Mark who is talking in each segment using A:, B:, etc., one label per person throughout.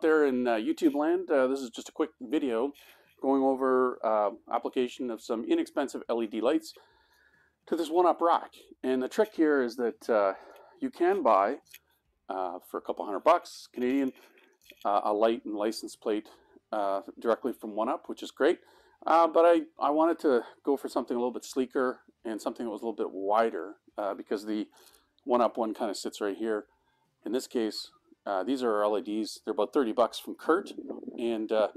A: out there in uh, YouTube land. Uh, this is just a quick video going over uh, application of some inexpensive LED lights to this one-up rack. And the trick here is that uh, you can buy uh, for a couple hundred bucks Canadian uh, a light and license plate directly from one-up, which is great. but I, I wanted to go for something a little bit sleeker and something that was a little bit wider because the one-up one kind of sits right here. In this case, uh, these are our LEDs. They're about 30 bucks from Curt. And uh,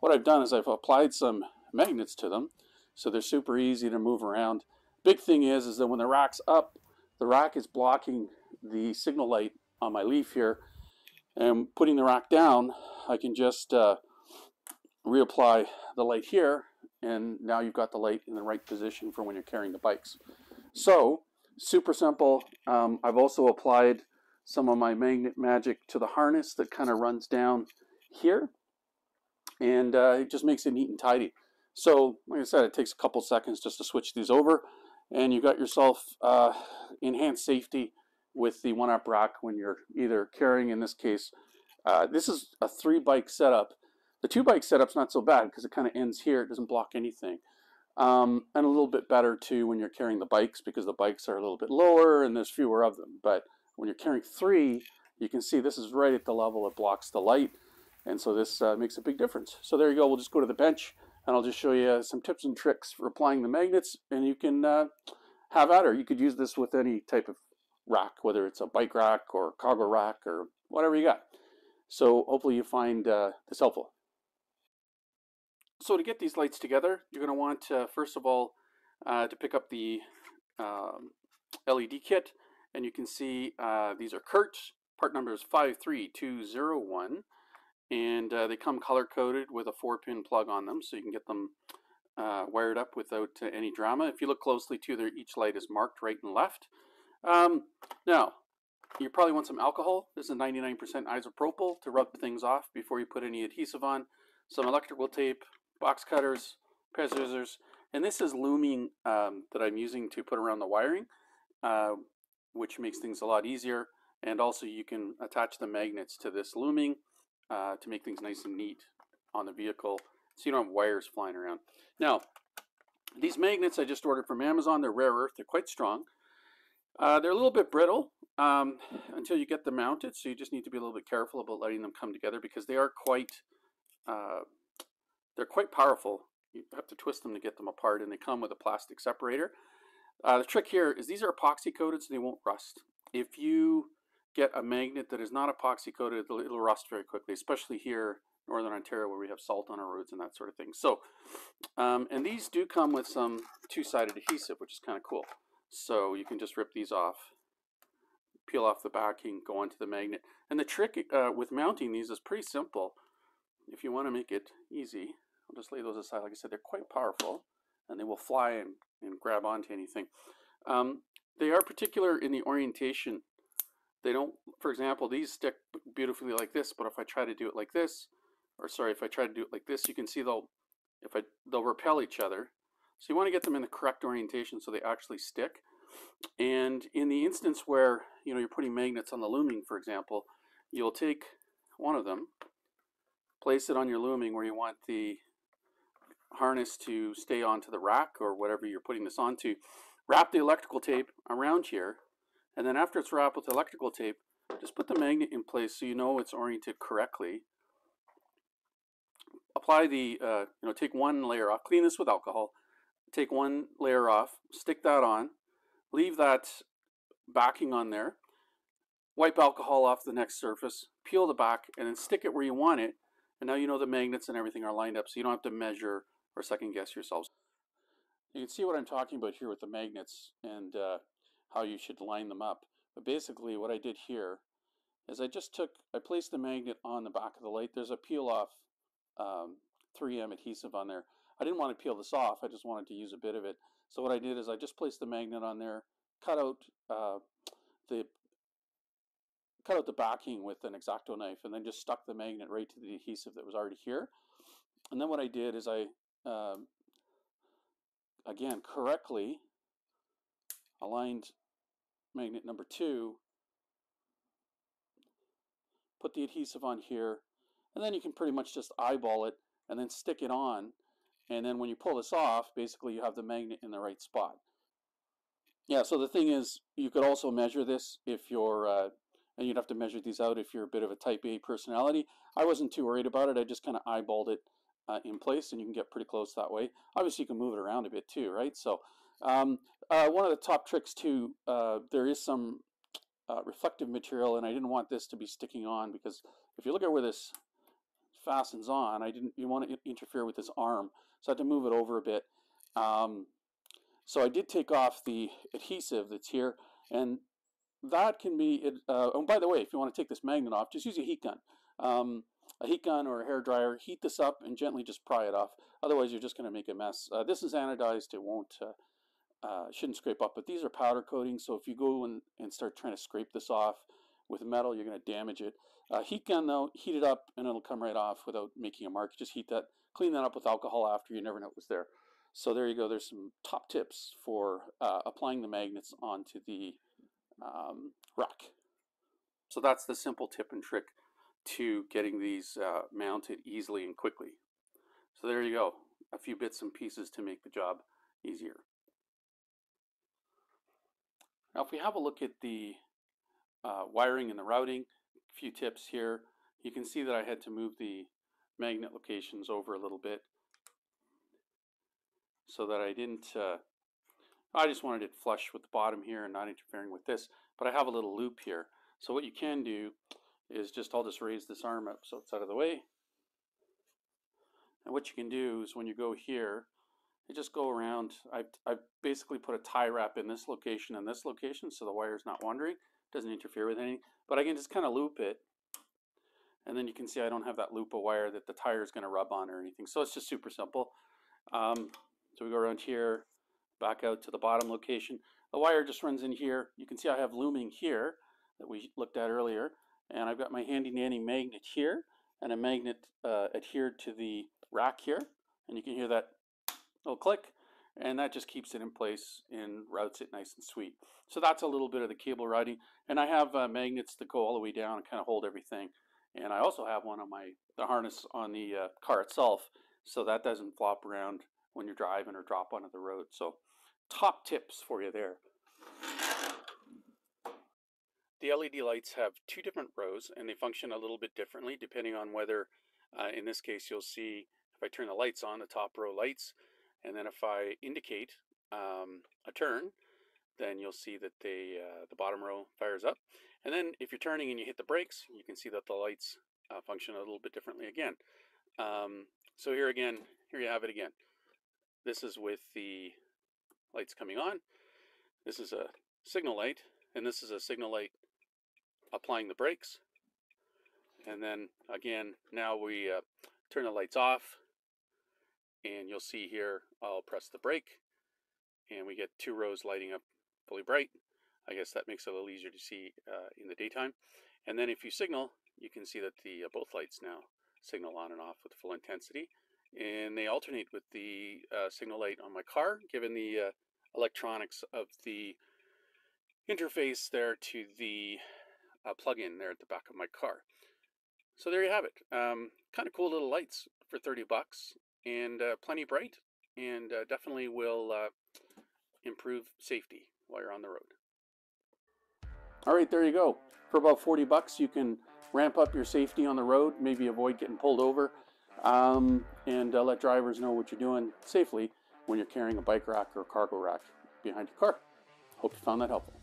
A: what I've done is I've applied some magnets to them. So they're super easy to move around. Big thing is, is that when the rack's up, the rack is blocking the signal light on my leaf here. And putting the rack down, I can just uh, reapply the light here. And now you've got the light in the right position for when you're carrying the bikes. So super simple. Um, I've also applied some of my magnet magic to the harness that kind of runs down here and uh, it just makes it neat and tidy. So like I said, it takes a couple seconds just to switch these over and you got yourself uh, enhanced safety with the one-up rack when you're either carrying, in this case, uh, this is a three bike setup. The two bike setup's not so bad because it kind of ends here. It doesn't block anything. Um, and a little bit better too when you're carrying the bikes because the bikes are a little bit lower and there's fewer of them. But when you're carrying three, you can see this is right at the level it blocks the light. And so this uh, makes a big difference. So there you go. We'll just go to the bench and I'll just show you some tips and tricks for applying the magnets and you can uh, have at her. You could use this with any type of rack, whether it's a bike rack or cargo rack or whatever you got. So hopefully you find uh, this helpful. So to get these lights together, you're going to want, first of all, uh, to pick up the um, LED kit and you can see uh, these are Curt's. Part number is 53201. And uh, they come color coded with a four pin plug on them so you can get them uh, wired up without uh, any drama. If you look closely too, there each light is marked right and left. Um, now, you probably want some alcohol. This is 99% isopropyl to rub things off before you put any adhesive on. Some electrical tape, box cutters, pair scissors, and this is looming um, that I'm using to put around the wiring. Uh, which makes things a lot easier. And also you can attach the magnets to this looming uh, to make things nice and neat on the vehicle so you don't have wires flying around. Now, these magnets I just ordered from Amazon, they're rare earth, they're quite strong. Uh, they're a little bit brittle um, until you get them mounted, so you just need to be a little bit careful about letting them come together because they are quite, uh, they're quite powerful. You have to twist them to get them apart, and they come with a plastic separator. Uh, the trick here is these are epoxy coated so they won't rust. If you get a magnet that is not epoxy coated, it'll, it'll rust very quickly, especially here Northern Ontario where we have salt on our roads and that sort of thing. So, um, and these do come with some two-sided adhesive, which is kind of cool. So you can just rip these off, peel off the backing, go onto the magnet. And the trick uh, with mounting these is pretty simple. If you want to make it easy, I'll just lay those aside. Like I said, they're quite powerful and they will fly and, and grab onto anything. Um, they are particular in the orientation. They don't, for example, these stick beautifully like this, but if I try to do it like this, or sorry, if I try to do it like this, you can see they'll, if I, they'll repel each other. So you want to get them in the correct orientation so they actually stick. And in the instance where, you know, you're putting magnets on the looming, for example, you'll take one of them, place it on your looming where you want the harness to stay onto the rack or whatever you're putting this onto, wrap the electrical tape around here, and then after it's wrapped with electrical tape, just put the magnet in place so you know it's oriented correctly. Apply the, uh, you know, take one layer off, clean this with alcohol, take one layer off, stick that on, leave that backing on there, wipe alcohol off the next surface, peel the back, and then stick it where you want it. And now you know the magnets and everything are lined up so you don't have to measure or second guess yourselves. You can see what I'm talking about here with the magnets and uh, how you should line them up. But basically what I did here is I just took, I placed the magnet on the back of the light. There's a peel off um, 3M adhesive on there. I didn't want to peel this off, I just wanted to use a bit of it. So what I did is I just placed the magnet on there, cut out uh, the cut out the backing with an X-Acto knife and then just stuck the magnet right to the adhesive that was already here. And then what I did is I um, again correctly aligned magnet number two, put the adhesive on here, and then you can pretty much just eyeball it and then stick it on. And then when you pull this off, basically you have the magnet in the right spot. Yeah, so the thing is, you could also measure this if you're, uh, and you'd have to measure these out if you're a bit of a type A personality. I wasn't too worried about it. I just kind of eyeballed it uh, in place and you can get pretty close that way. Obviously you can move it around a bit too, right? So um, uh, one of the top tricks too, uh, there is some uh, reflective material and I didn't want this to be sticking on because if you look at where this fastens on, I didn't, you want to interfere with this arm. So I had to move it over a bit. Um, so I did take off the adhesive that's here and that can be, uh, oh, by the way, if you want to take this magnet off, just use a heat gun. Um, a heat gun or a hair dryer, heat this up and gently just pry it off. Otherwise, you're just going to make a mess. Uh, this is anodized. It won't, uh, uh, shouldn't scrape up, but these are powder coatings. So if you go and, and start trying to scrape this off with metal, you're going to damage it. Uh, heat gun though, heat it up and it'll come right off without making a mark. Just heat that, clean that up with alcohol after. You never know it was there. So there you go. There's some top tips for uh, applying the magnets onto the um, rack. So that's the simple tip and trick to getting these uh, mounted easily and quickly. So there you go, a few bits and pieces to make the job easier. Now if we have a look at the uh, wiring and the routing, a few tips here. You can see that I had to move the magnet locations over a little bit so that I didn't, uh, I just wanted it flush with the bottom here and not interfering with this, but I have a little loop here. So what you can do is just, I'll just raise this arm up so it's out of the way. And what you can do is when you go here, you just go around, I've, I've basically put a tie wrap in this location and this location so the wire's not wandering, doesn't interfere with anything, but I can just kind of loop it. And then you can see I don't have that loop of wire that the tire is going to rub on or anything. So it's just super simple. Um, so we go around here, back out to the bottom location. The wire just runs in here. You can see I have looming here that we looked at earlier and I've got my handy dandy magnet here and a magnet uh, adhered to the rack here and you can hear that little click and that just keeps it in place and routes it nice and sweet. So that's a little bit of the cable routing and I have uh, magnets that go all the way down and kind of hold everything and I also have one on my the harness on the uh, car itself so that doesn't flop around when you're driving or drop onto the road. So top tips for you there. The LED lights have two different rows and they function a little bit differently depending on whether, uh, in this case, you'll see if I turn the lights on, the top row lights, and then if I indicate um, a turn, then you'll see that they, uh, the bottom row fires up. And then if you're turning and you hit the brakes, you can see that the lights uh, function a little bit differently again. Um, so here again, here you have it again. This is with the lights coming on. This is a signal light, and this is a signal light applying the brakes. And then again, now we uh, turn the lights off and you'll see here, I'll press the brake and we get two rows lighting up fully bright. I guess that makes it a little easier to see uh, in the daytime. And then if you signal, you can see that the uh, both lights now signal on and off with full intensity. And they alternate with the uh, signal light on my car, given the uh, electronics of the interface there to the uh, plug-in there at the back of my car. So there you have it. Um, kind of cool little lights for 30 bucks and uh, plenty bright and uh, definitely will uh, improve safety while you're on the road. All right, there you go. For about 40 bucks, you can ramp up your safety on the road, maybe avoid getting pulled over, um, and uh, let drivers know what you're doing safely when you're carrying a bike rack or cargo rack behind your car. Hope you found that helpful.